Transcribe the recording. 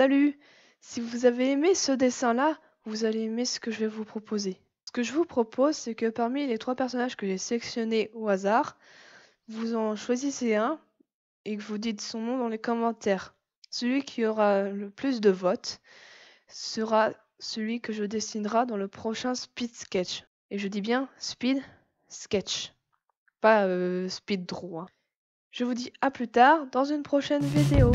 Salut! Si vous avez aimé ce dessin-là, vous allez aimer ce que je vais vous proposer. Ce que je vous propose, c'est que parmi les trois personnages que j'ai sélectionnés au hasard, vous en choisissez un et que vous dites son nom dans les commentaires. Celui qui aura le plus de votes sera celui que je dessinerai dans le prochain Speed Sketch. Et je dis bien Speed Sketch, pas euh, Speed Draw. Hein. Je vous dis à plus tard dans une prochaine vidéo.